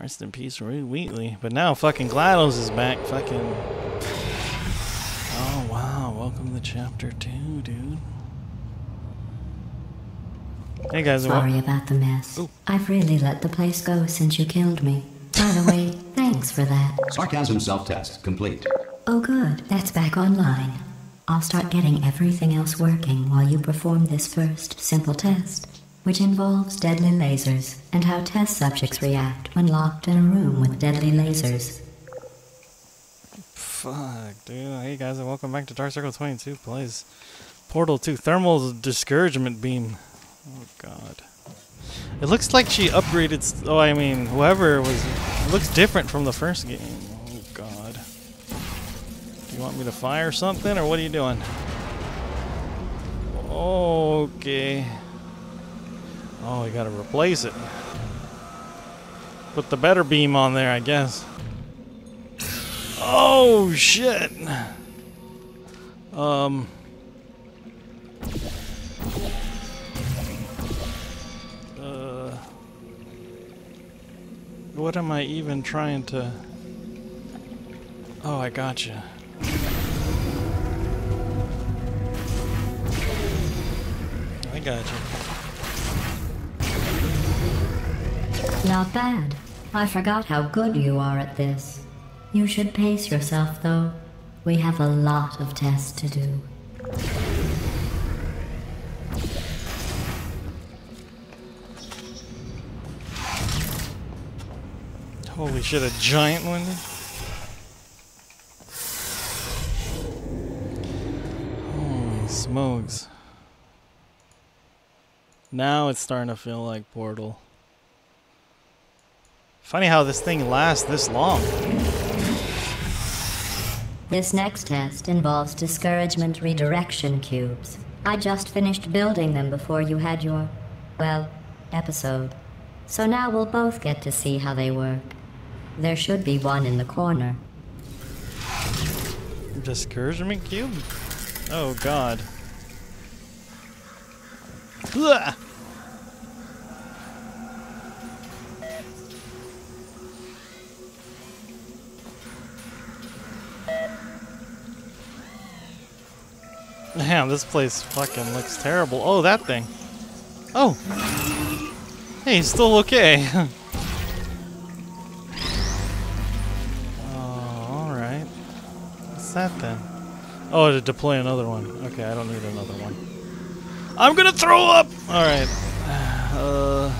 Rest in peace, Rude Wheatley. But now fucking GLaDOS is back. Fucking. Oh wow! Welcome to chapter two, dude. Hey guys. Sorry about the mess. Ooh. I've really let the place go since you killed me. By the way, thanks for that. Sarcasm self-test complete. Oh good, that's back online. I'll start getting everything else working while you perform this first simple test, which involves deadly lasers and how test subjects react when locked in a room with deadly lasers. Fuck, dude. Hey guys, and welcome back to Dark Scarecrow 22 Plays Portal 2 Thermal Discouragement Beam. Oh god. It looks like she upgraded. oh, I mean, whoever was. Looks different from the first game. Oh god. Do you want me to fire something, or what are you doing? Okay. Oh, we gotta replace it. Put the better beam on there, I guess. Oh, shit. Um. Uh... What am I even trying to... Oh, I gotcha. I gotcha. Not bad. I forgot how good you are at this. You should pace yourself, though. We have a lot of tests to do. Holy shit, a giant one? Holy smokes. Now it's starting to feel like Portal. Funny how this thing lasts this long. This next test involves discouragement redirection cubes. I just finished building them before you had your, well, episode. So now we'll both get to see how they work. There should be one in the corner. Discouragement cube? Oh god. Ugh. Damn, this place fucking looks terrible. Oh, that thing. Oh! Hey, he's still okay. Oh, alright. What's that then? Oh, to deploy another one. Okay, I don't need another one. I'm gonna throw up! Alright. Uh,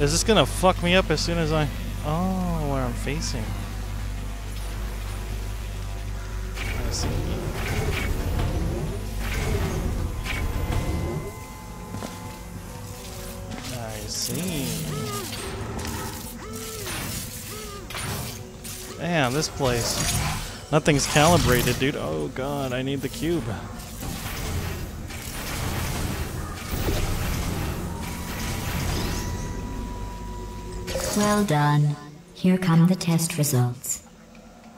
is this gonna fuck me up as soon as I... Oh, where I'm facing. I see. Damn, this place. Nothing's calibrated, dude. Oh god, I need the cube. Well done. Here come the test results.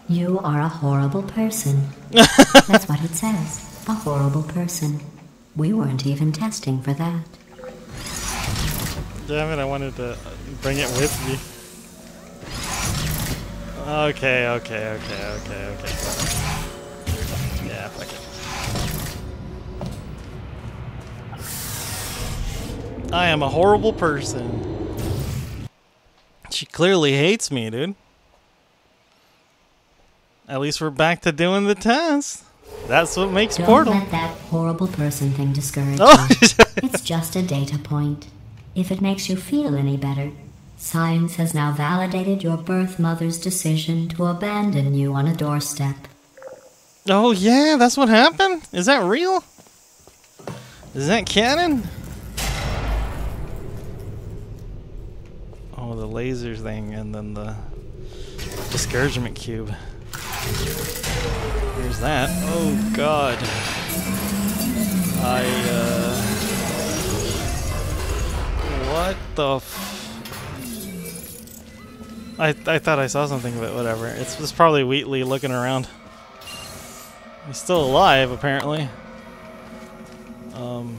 You are a horrible person. That's what it says. A horrible person. We weren't even testing for that. Damn it, I wanted to bring it with me. Okay, okay, okay, okay, okay. Yeah, fuck it. I am a horrible person. She clearly hates me, dude. At least we're back to doing the test. That's what makes Don't Portal. Don't let that horrible person thing discourage oh. you. it's just a data point. If it makes you feel any better, Science has now validated your birth mother's decision to abandon you on a doorstep. Oh, yeah, that's what happened? Is that real? Is that canon? Oh, the laser thing and then the discouragement cube. Here's that. Oh, God. I, uh. What the I, I thought I saw something, but whatever. It's, it's probably Wheatley looking around. He's still alive, apparently. Um...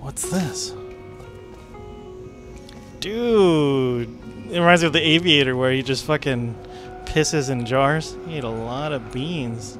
What's this? Dude! It reminds me of the aviator where he just fucking pisses in jars. He ate a lot of beans.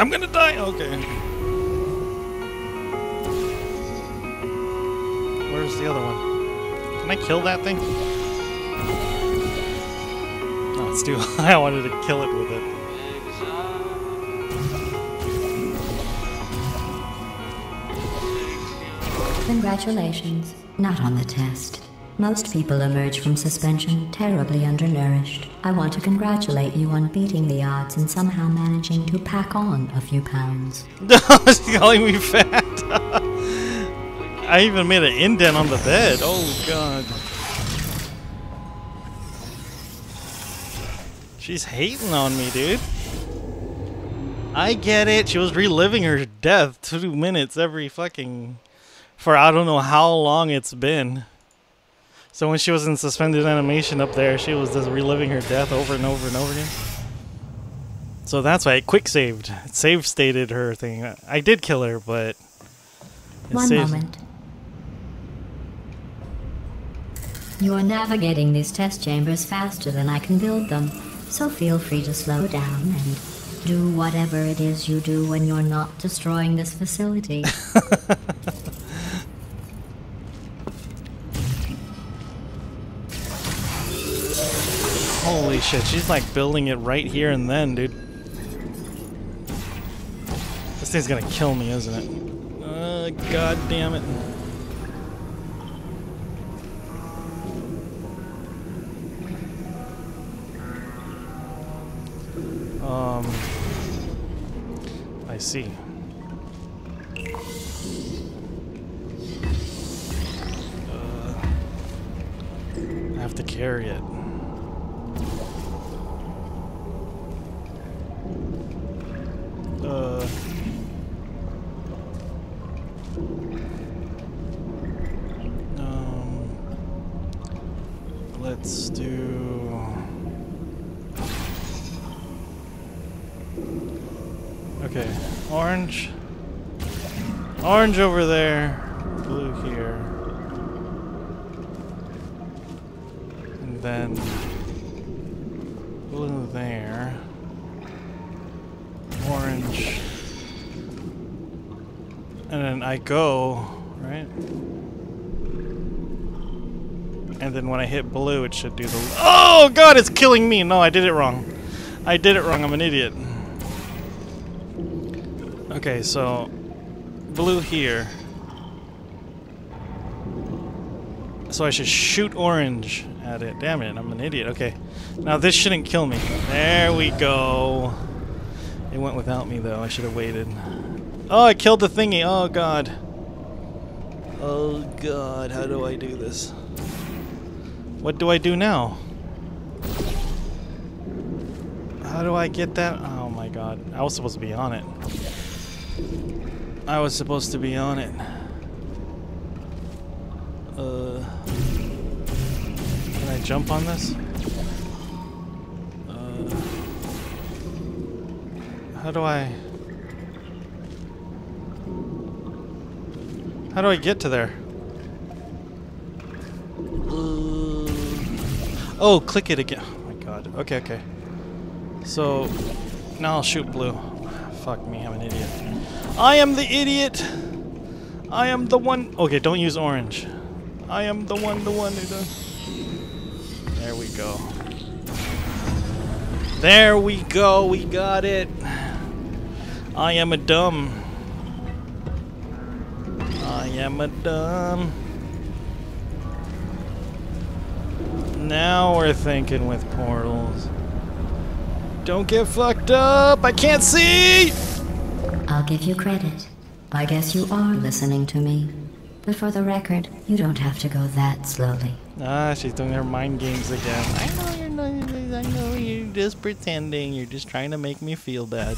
I'm gonna die! Okay. Where's the other one? Can I kill that thing? Oh, it's too high. I wanted to kill it with it. Congratulations. Not on the test. Most people emerge from suspension terribly undernourished. I want to congratulate you on beating the odds and somehow managing to pack on a few pounds. She's calling me fat. I even made an indent on the bed. Oh god. She's hating on me, dude. I get it. She was reliving her death two minutes every fucking for I don't know how long it's been. So when she was in suspended animation up there, she was just reliving her death over and over and over again. So that's why it quick saved. It save stated her thing. I did kill her, but One saved- moment. You're navigating these test chambers faster than I can build them, so feel free to slow down and do whatever it is you do when you're not destroying this facility. Holy shit, she's like building it right here and then, dude. This thing's gonna kill me, isn't it? Uh, god damn it. Um, I see. Uh, I have to carry it. Orange over there, blue here. And then blue there orange. And then I go, right? And then when I hit blue, it should do the. Oh god, it's killing me! No, I did it wrong. I did it wrong, I'm an idiot. Okay, so. Blue here. So I should shoot orange at it. Damn it, I'm an idiot. Okay. Now this shouldn't kill me. There we go. It went without me though. I should have waited. Oh, I killed the thingy. Oh god. Oh god, how do I do this? What do I do now? How do I get that? Oh my god. I was supposed to be on it. I was supposed to be on it. Uh Can I jump on this? Uh how do I... How do I get to there? Uh, oh, click it again. Oh my god. Okay, okay. So, now I'll shoot blue. Fuck me, I'm an idiot. I am the idiot! I am the one... Okay, don't use orange. I am the one, the one who does... There we go. There we go, we got it. I am a dumb. I am a dumb. Now we're thinking with portals. Don't get fucked up! I can't see! I'll give you credit. I guess you are listening to me. But for the record, you don't have to go that slowly. Ah, she's doing her mind games again. I know you're not. I know you're just pretending. You're just trying to make me feel bad.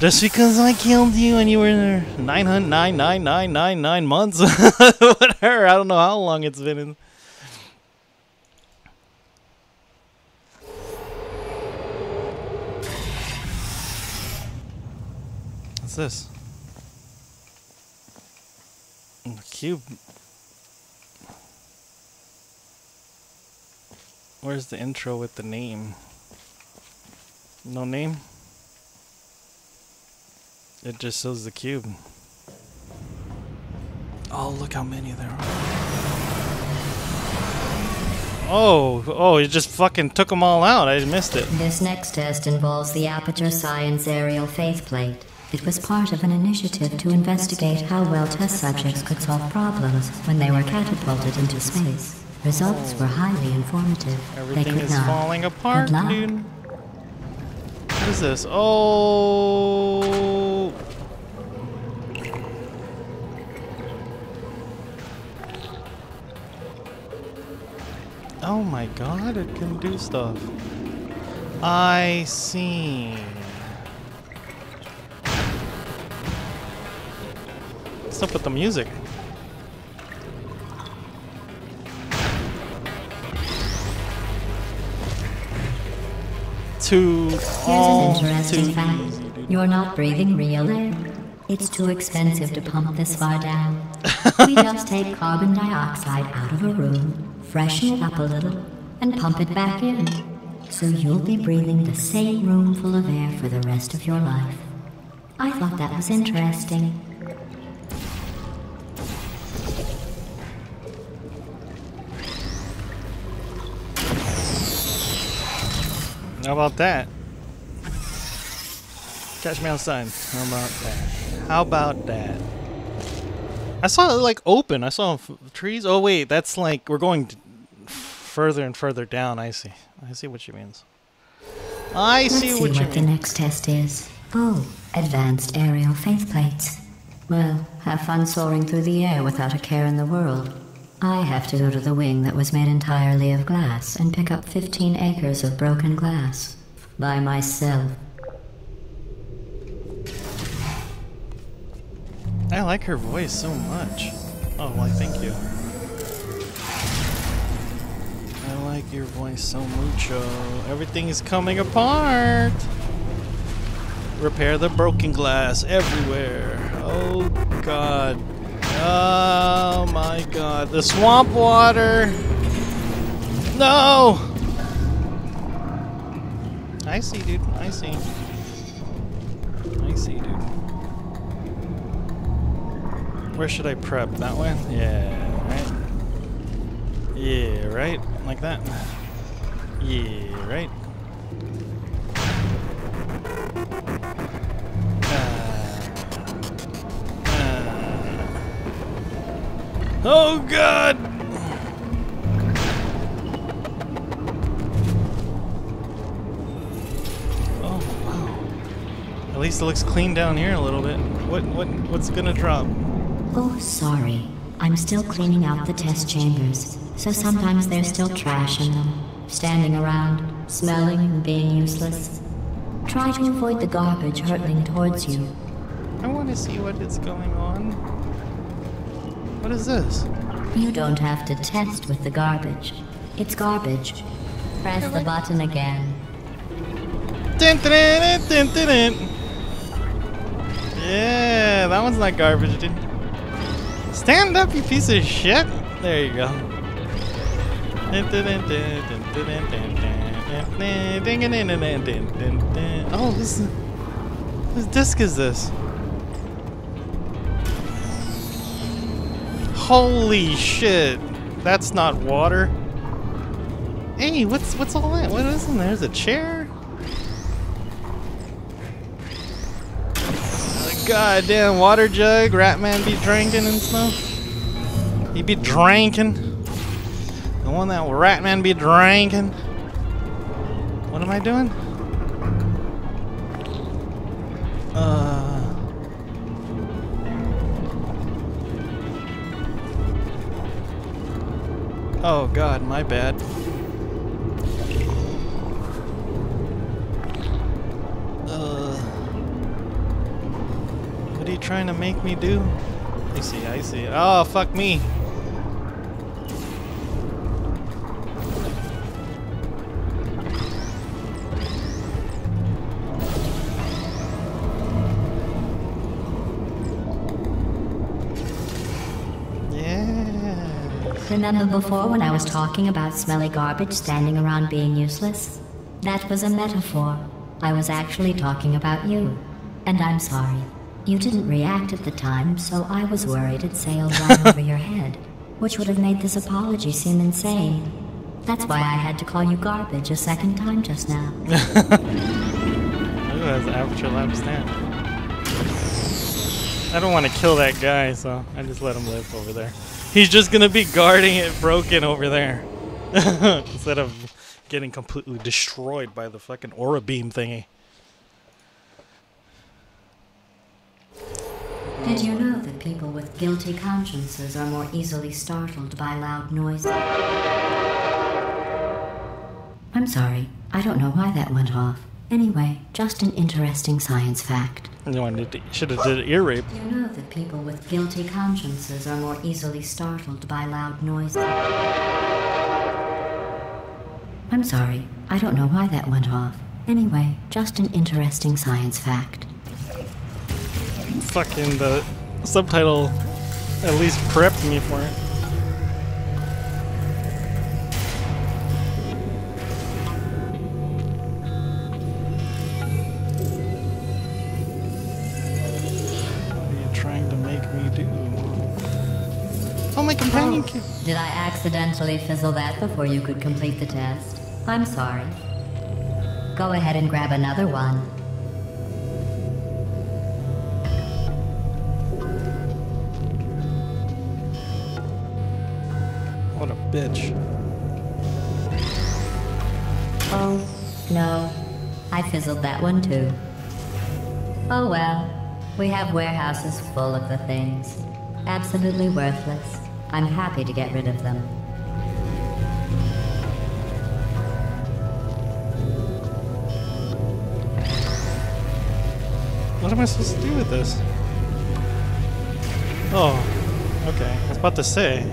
Just because I killed you and you were there 99999 months. Whatever. I don't know how long it's been. What's this? The cube. Where's the intro with the name? No name? It just shows the cube. Oh, look how many there are. Oh, oh, it just fucking took them all out. I missed it. This next test involves the Aperture Science Aerial Faith Plate. It was part of an initiative to investigate how well test subjects could solve problems when they were catapulted into space. Results were highly informative. Everything they could is not. falling apart, dude. What is this? Oh. Oh my god, it can do stuff. I see. Up with the music? An interesting fact. You're not breathing real air. It's too expensive to pump this far down. we just take carbon dioxide out of a room, freshen it up a little, and pump it back in. So you'll be breathing the same room full of air for the rest of your life. I thought that was interesting. How about that? Catch me outside. How about that? How about that? I saw it like open. I saw trees. Oh wait, that's like we're going further and further down. I see. I see what she means. I Let's see see what what, you the next test is. Oh, advanced aerial faith plates. Well, have fun soaring through the air without a care in the world. I have to go to the wing that was made entirely of glass and pick up 15 acres of broken glass. By myself. I like her voice so much. Oh, well, thank you. I like your voice so mucho. Oh, everything is coming apart. Repair the broken glass everywhere. Oh god. Oh my god. The swamp water. No. I see, dude. I see. I see, dude. Where should I prep? That way? Yeah, right? Yeah, right? Like that? Yeah, right? Oh god! Oh wow. At least it looks clean down here a little bit. What what what's gonna drop? Oh, sorry. I'm still cleaning out the test chambers, so sometimes there's still trash in them, standing around, smelling and being useless. Try to avoid the garbage hurtling towards you. I want to see what is going on. What is this? You don't have to test with the garbage. It's garbage. Press the button again. Dun, dun, dun, dun, dun, dun. Yeah, that one's not garbage, dude. Stand up, you piece of shit. There you go. Dun, dun, dun, dun, dun, Holy shit! That's not water. Hey, what's what's all that? What is in there? There's a chair. goddamn water jug Rattmann be drinking and stuff? He be drinking? The one that Rattmann be drinking? What am I doing? God, my bad. Uh. What are you trying to make me do? I see, I see. Oh, fuck me. Remember before when I was talking about smelly garbage standing around being useless? That was a metaphor. I was actually talking about you. And I'm sorry. You didn't react at the time, so I was worried it sailed right over your head, which would have made this apology seem insane. That's why I had to call you garbage a second time just now. Look at that aperture lap stand. I don't want to kill that guy, so I just let him live over there. He's just gonna be guarding it broken over there. Instead of getting completely destroyed by the fucking aura beam thingy. Did you know that people with guilty consciences are more easily startled by loud noises? I'm sorry, I don't know why that went off. Anyway, just an interesting science fact. You wanted to, should have did ear rape. You know that people with guilty consciences are more easily startled by loud noises. I'm sorry, I don't know why that went off. Anyway, just an interesting science fact. Fucking the subtitle at least prepped me for it. Companion cube. Did I accidentally fizzle that before you could complete the test? I'm sorry. Go ahead and grab another one. What a bitch. Oh, no. I fizzled that one too. Oh well. We have warehouses full of the things. Absolutely worthless. I'm happy to get rid of them. What am I supposed to do with this? Oh, okay. I was about to say.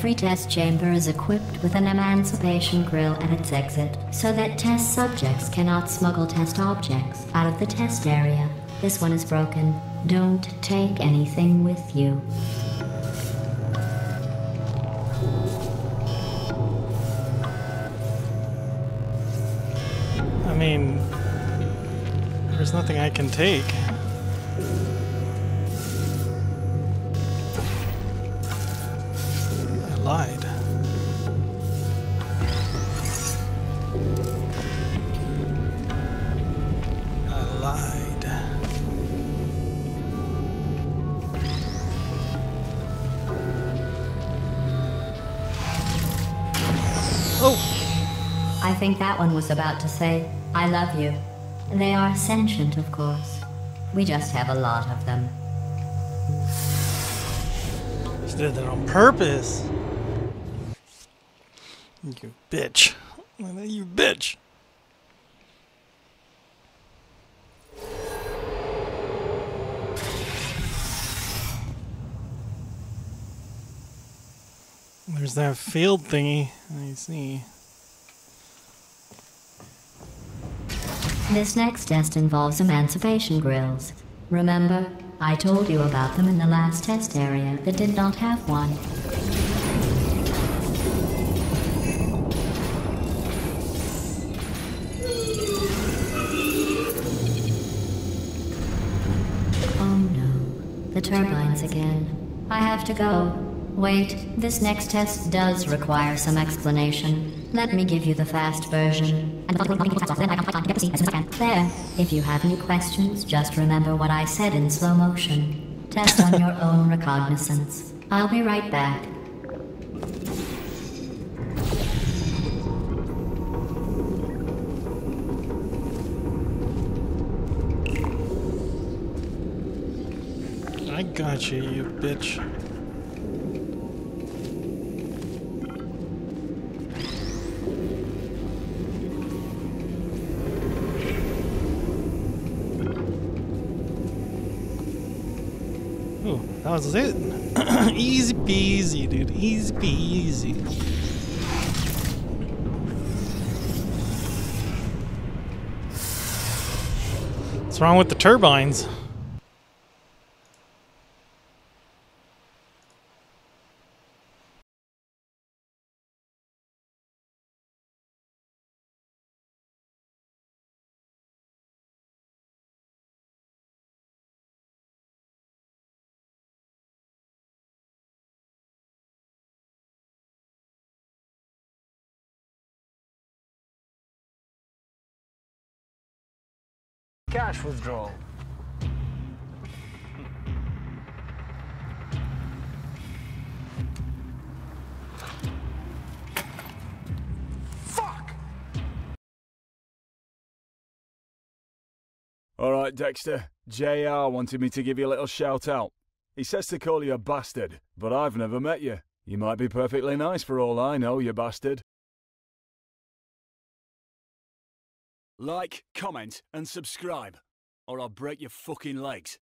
Every test chamber is equipped with an emancipation grill at its exit, so that test subjects cannot smuggle test objects out of the test area. This one is broken. Don't take anything with you. I mean, there's nothing I can take. I think that one was about to say, I love you. They are sentient, of course. We just have a lot of them. She did that on purpose. You bitch. You bitch. There's that field thingy. I see. This next test involves emancipation grills. Remember, I told you about them in the last test area that did not have one. Oh no, the turbines again. I have to go. Wait, this next test does require some explanation. Let me give you the fast version. There. If you have any questions, just remember what I said in slow motion. Test on your own recognizance. I'll be right back. I got you, you bitch. Ooh, that was it. Easy peasy, dude. Easy peasy. What's wrong with the turbines? Cash withdrawal. Fuck! All right, Dexter. JR wanted me to give you a little shout out. He says to call you a bastard, but I've never met you. You might be perfectly nice for all I know, you bastard. Like, comment, and subscribe, or I'll break your fucking legs.